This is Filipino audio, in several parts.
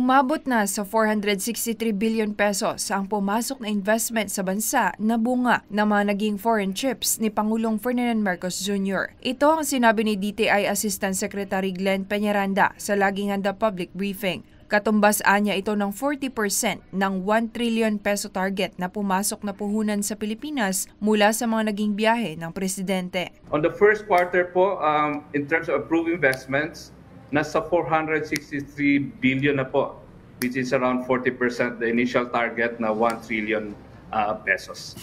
Umabot na sa 463 billion pesos ang pumasok na investment sa bansa na bunga ng mga naging foreign trips ni Pangulong Ferdinand Marcos Jr. Ito ang sinabi ni DTI Assistant Secretary Glenn Peñaranda sa laging handa public briefing. Katumbas anya ito ng 40% ng 1 trillion peso target na pumasok na puhunan sa Pilipinas mula sa mga naging biyahe ng presidente. On the first quarter po, um, in terms of approved investments, nasa 463 billion na po, which is around 40% the initial target na 1 trillion uh, pesos.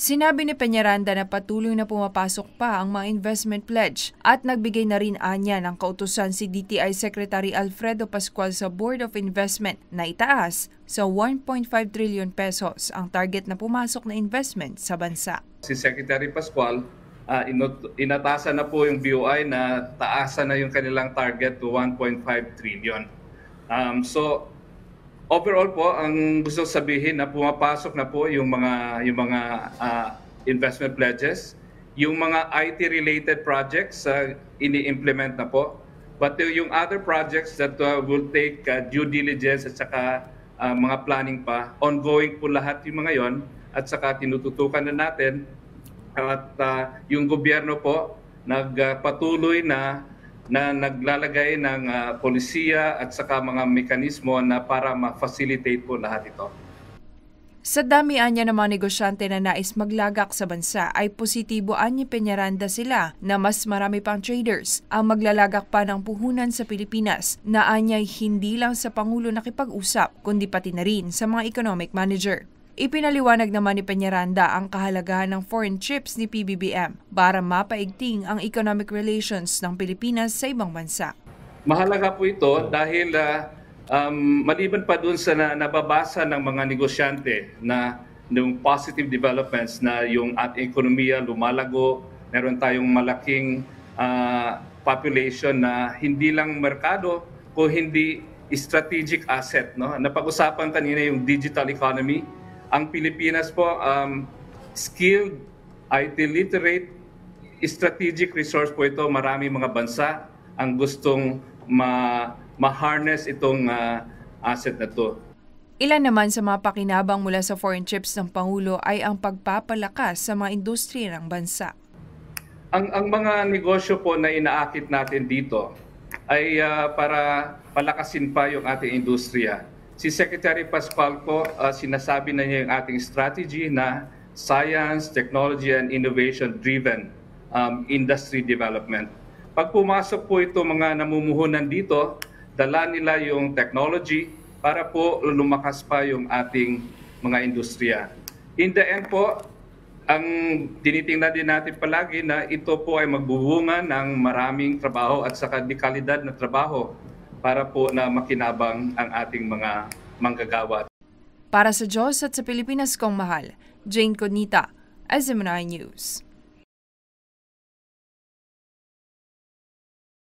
Sinabi ni Peñaranda na patuloy na pumapasok pa ang mga investment pledge at nagbigay na rin anya ng kautusan si DTI Secretary Alfredo Pascual sa Board of Investment na itaas sa 1.5 trillion pesos ang target na pumasok na investment sa bansa. Si Secretary Pascual uh, inatasan na po yung BOI na taasan na yung kanilang target to 1.5 trillion. Um, so overall po ang gusto sabihin na pumapasok na po yung mga yung mga uh, investment pledges, yung mga IT related projects uh, ini-implement na po. But yung other projects that uh, will take uh, due diligence at saka uh, mga planning pa, ongoing po lahat yung mga yon at saka tinututukan na natin at uh, yung gobyerno po nagpatuloy na na naglalagay ng uh, polisiya at saka mga mekanismo na para ma-facilitate po lahat ito. Sa dami anya ng mga negosyante na nais maglagak sa bansa ay positibo anya Peñaranda sila na mas marami pang traders ang maglalagak pa ng puhunan sa Pilipinas na anyay hindi lang sa Pangulo nakipag-usap kundi pati na rin sa mga economic manager. Ipinaliwanag naman ni Peñaranda ang kahalagahan ng foreign trips ni PBBM para mapaigting ang economic relations ng Pilipinas sa ibang bansa. Mahalaga po ito dahil uh, um, maliban pa dun sa na, nababasa ng mga negosyante na yung positive developments na yung ating ekonomiya lumalago, meron tayong malaking uh, population na hindi lang merkado o hindi strategic asset. No? Napag-usapan kanina yung digital economy, ang Pilipinas po, um, skilled, IT literate, strategic resource po ito. Marami mga bansa ang gustong ma- ma-harness itong uh, asset na to. Ilan naman sa mga pakinabang mula sa foreign trips ng Pangulo ay ang pagpapalakas sa mga industriya ng bansa. Ang, ang mga negosyo po na inaakit natin dito ay uh, para palakasin pa yung ating industriya Si Secretary Pascual po, uh, sinasabi na niya yung ating strategy na science, technology, and innovation-driven um, industry development. Pag pumasok po ito mga namumuhunan dito, dala nila yung technology para po lumakas pa yung ating mga industriya. In the end po, ang tinitingnan din natin palagi na ito po ay magbubunga ng maraming trabaho at saka di kalidad na trabaho para po na makinabang ang ating mga manggagawa. Para sa Diyos at sa Pilipinas kong mahal, Jane Conita, SMNI News.